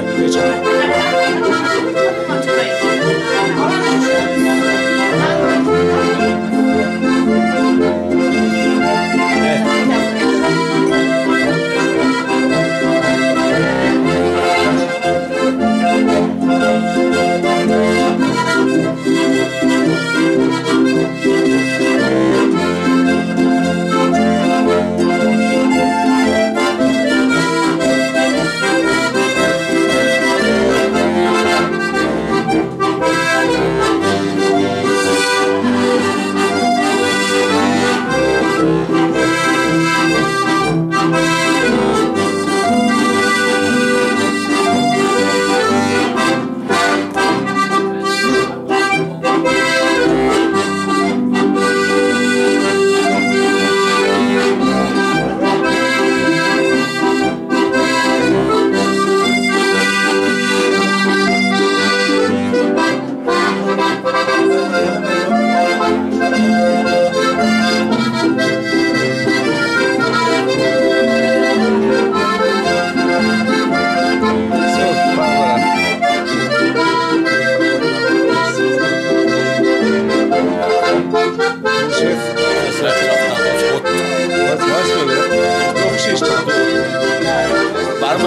上じゃ？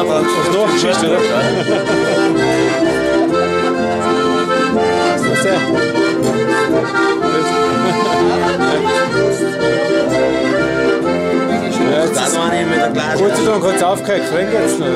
Oder? Das ist der. Ja, jetzt Das ist war nicht mit der sei Dank hat es aufgehört, wenn geht's noch.